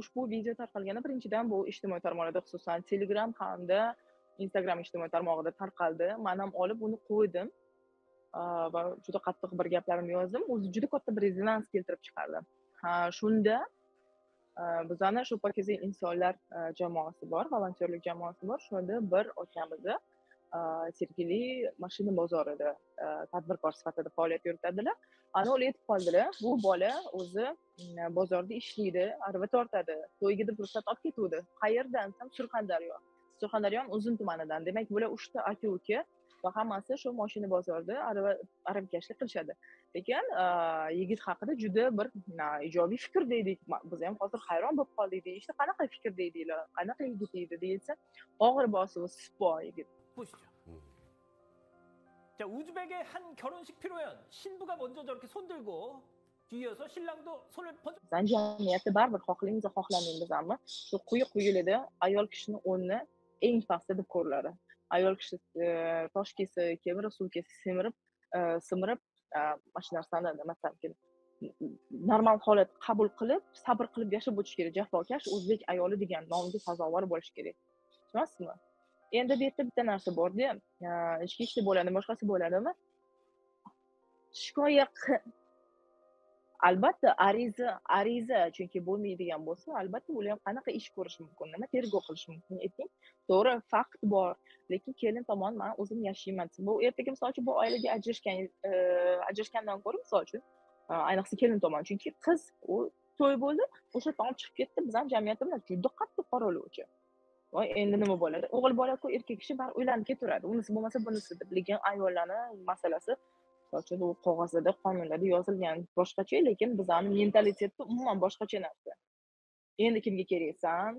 ushbu video tarqalgani birinchidan bu ijtimoiy tarmoqlarda xususan telegram hamda instagram ijtimoiy tarmog'ida tarqaldi. Man ham olib uni qo'ydim va juda qattiq bir gaplarimni yozdim. O'zi juda katta bir rezonans keltirib chiqardi. Shunda bizani shu pokiza insonlar jamoasi bor volontyorlik jamoasi bor. Shunda bir akamizni sergeli mashina bozorida tadbirkor sifatida faoliyat yuritadilar ana ular aytib qoldilar bu bola o'zi bozorda ishlaydi arava tortadi to'yga deb ruxsat olib ketuvdi qayerdan desam surxondaryo surxondaryo uzun tumanidan demak bular uchta aka uka va hammasi shu moshina bozorida arava aravakashlik qilishadi lekin yigit haqida juda bir ijobiy fikr deydik biz ham hozir hayron bo'lib qoldik deyishdi qanaqa fikr deydinglar qanaqa yigit edi deyilsa og'ir bosib sipo yigit 보시죠. 자, 우즈벡의 한 결혼식 피로연 신부가 먼저 저렇게 손들고 뒤이어서 신랑도 손을 번쩍 bizani jamiyatda baribir xohlaymiz xohlamaymiz hamma shu quyi quyilida ayol kishini o'rni eng pastda deb ko'riladi ayol kishi tosh kelsa kemirib suv kelsa semirib simirib mana shu narsani masalan normal holat qabul qilib sabr qilib yashab o'tish kerak jafokash o'zbek ayoli degan nomga sazovor bo'lishi kerak tushunasizmi endi bu yerda bitta narsa borda ichki ishlar bo'ladimi boshqasi bo'ladimi shikoyat albatta ariza ariza chunki bo'lmaydigan bo'lsa albatta ular ham qanaqa ish ko'rishi mumkin nima tergov qilishi mumkin ayting to'g'ri fakt bor lekin kelin tomon man o'zim yashayman desa bu ertaga misol uchun bu oilaga ajrashgan ajrashgandan ko'ra misol uchun ayniqsa kelin tomon chunki qiz u to'y bo'ldi o'sha tomon chiqib ketdi bizani jamiyatimiz juda qattiq qoralovchi voy endi nima bo'ladi o'g'il bolaku erkak kishi baribir uylanib ketaveradi unisi bo'lmasa bunisi deb lekin ayollarni masalasi misol uchun u qog'ozda qonunlarda yozilgan boshqacha lekin bizani mentalitetda umuman boshqacha narsa endi kimga keraksan